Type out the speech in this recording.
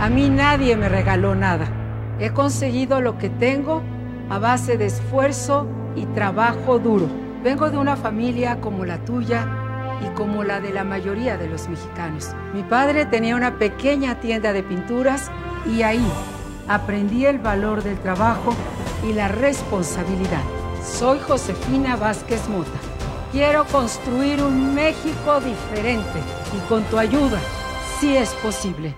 A mí nadie me regaló nada. He conseguido lo que tengo a base de esfuerzo y trabajo duro. Vengo de una familia como la tuya y como la de la mayoría de los mexicanos. Mi padre tenía una pequeña tienda de pinturas y ahí aprendí el valor del trabajo y la responsabilidad. Soy Josefina Vázquez Mota. Quiero construir un México diferente y con tu ayuda, sí es posible.